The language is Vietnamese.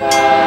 Bye.